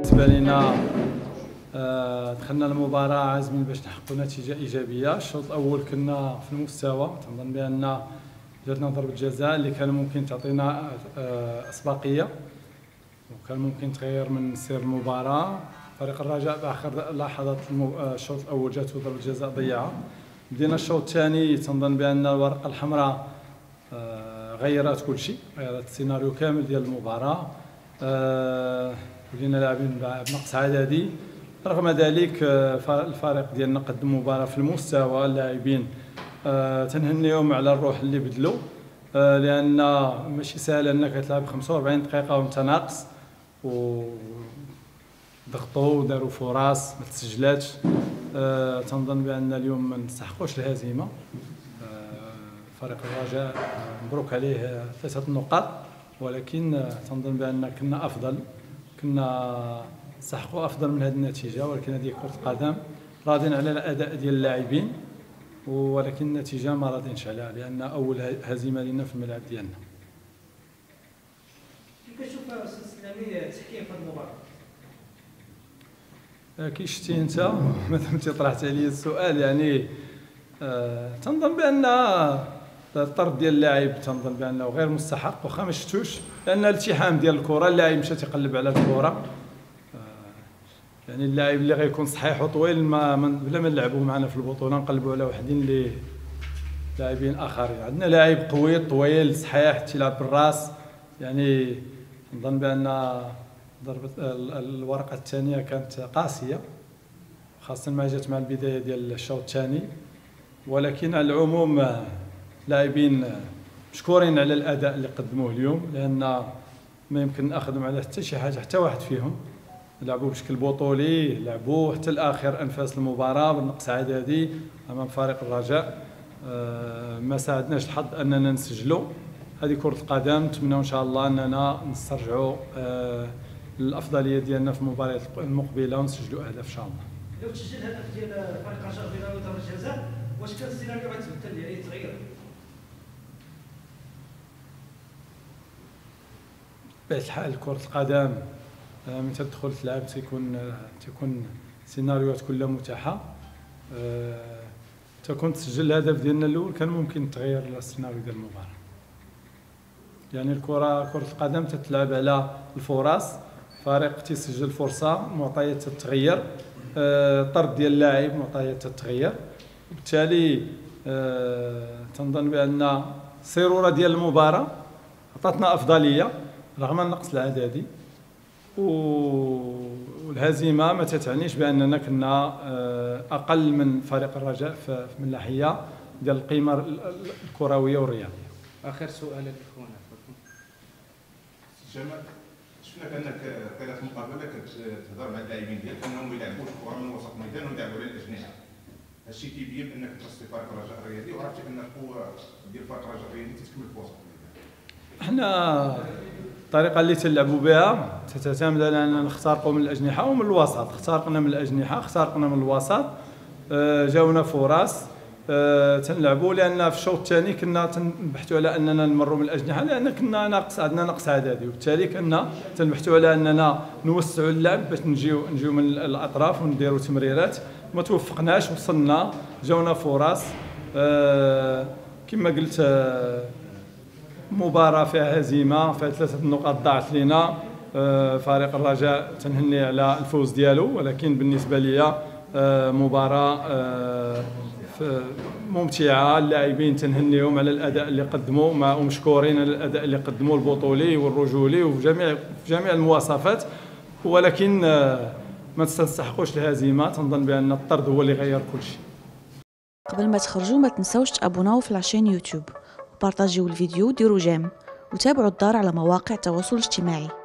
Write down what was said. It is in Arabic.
بالنسبة لنا آه، دخلنا المباراة عازمين باش نحققوا نتيجة إيجابية. الشوط الأول كنا في المستوى تنظن بأن جاتنا ضربة جزاء اللي كان ممكن تعطينا آه، أسبقية وكان ممكن تغير من سير المباراة. فريق الرجاء بآخر لحظات آه، الشوط الأول جاته ضربة جزاء ضيعها بدينا الشوط الثاني تنظن بأن الورقة الحمراء غيرت كل شيء غيرت السيناريو كامل ديال المباراة. آه، ولينا لاعبين بنقص عددي رغم ذلك آه، الفريق ديالنا قدم مباراة في المستوى اللاعبين آه، تنهنيهم على الروح اللي بدلوا. لأن ماشي سهل إنك تلعب 45 دقيقة وانت ناقص و ضغطوا وداروا فرص ما تسجلاتش تنظن بأن اليوم ما نستحقوش الهزيمة. فريق الرجاء آه، مبروك عليه آه، ثلاثة النقاط ولكن آه، تنظن بأن كنا أفضل كنا نستحقوا أفضل من هذه النتيجة ولكن هذه كرة القدم راضين على الأداء ديال اللاعبين ولكن النتيجة ما راضينش عليها لأن أول هزيمة لنا في الملعب ديالنا كيف كتشوف أستاذ سلامي التحكيم في المباراه؟ كي شتي أنت مادام انت طرحت علي السؤال يعني آه تنظن بأن الطرد ديال اللاعب تنظن بأنه غير مستحق واخا ما شفتوش لأن الالتحام ديال الكرة اللاعب مشى تيقلب على الكرة. آه يعني اللاعب اللي غيكون صحيح وطويل ما بلا ما نلعبوا معنا في البطولة نقلبوا على وحدين اللي لاعبين آخرين. عندنا لاعب قوي طويل صحيح تيلعب بالراس. يعني نظن بأن ضربة ال- الورقة الثانية كانت قاسية خاصة ما جات مع البداية ديال الشوط الثاني. ولكن على العموم لاعبين مشكورين على الأداء اللي قدموه اليوم لأن ما يمكن نأخذهم على حتى شي حاجة حتى واحد فيهم. لعبوا بشكل بطولي لعبوا حتى الآخر أنفاس المباراة بالنقص عددي أمام فريق الرجاء. آه، ما ساعدناش الحظ أننا نسجلوا هذه كرة القدم نتمنى إن شاء الله أننا نسترجعوا آه، الأفضلية ديالنا في المباريات المقبلة ونسجلوا أهداف إن شاء الله. لو تسجل هدف ديال فريق رجاء البيضاوي ضربه جزاء واش كان السيناريو غيتبدل يعني يتغير؟ بطبيعة الحال كرة القدم آه، من تدخل تلعب تيكون آه، تيكون سيناريوهات كلها متاحة. آه، تكون تسجل الهدف ديالنا الأول كان ممكن تغير السيناريو ديال المباراة. يعني الكرة كرة القدم تتلعب على الفرص فريق تيسجل فرصة معطيات تتغير آه، طرد ديال اللاعب معطيات تتغير. وبالتالي تنظن بأن السيرورة ديال المباراة عطاتنا أفضلية. رغم النقص العددي و- والهزيمه ما تتعنيش بأننا كنا آه، أقل من فريق الرجاء من الناحيه ديال القيمة ال- ال- الكروية والرياضية. آخر سؤال الاخوان تفضل. جمال شفنا كأنك طيله المقابله كتهضر مع اللاعبين ديالك انهم ما يلعبوش الكره من وسط الميدان ويلعبوا على الأجنحة. هادشي كيبين أنك ترصي فريق الرجاء الرياضي وعرفتي أن القوة ديال فريق الرجاء الرياضي تتكمل في وسط الميدان. إحنا الطريقة اللي تلعبوا بها. تعتمد على اننا نخترقوا من الأجنحة ومن الوسط. اخترقنا من الأجنحة اخترقنا من الوسط. آه، جاونا فرص آه، تنلعبوا لأن في الشوط الثاني كنا تنبحثوا على أننا نمروا من الأجنحة لأن كنا ناقص عندنا نقص عددي وبالتالي كنا تنبحثوا على أننا نوسعوا اللعب باش نجيو نجيو من الأطراف ونديروا تمريرات. ما توفقناش وصلنا جاونا فرص آه، كما قلت مباراة فيها هزيمة فيها ثلاثة نقاط ضاعت لنا آه، فريق الرجاء تنهني على الفوز ديالو ولكن بالنسبة لي آه، مباراة آه، ممتعة. اللاعبين تنهنيهم على الأداء اللي قدموا ومشكورين على الأداء اللي قدموا البطولي والرجولي وفي جميع المواصفات. ولكن ما تستحقوش الهزيمة. تنظن بأن الطرد هو اللي غير كل شيء. قبل ما تخرجوا ما تنسوش تابوناو في العشان يوتيوب. وبارطاجيو الفيديو وديروا جيم وتابعوا الدار على مواقع التواصل الاجتماعي.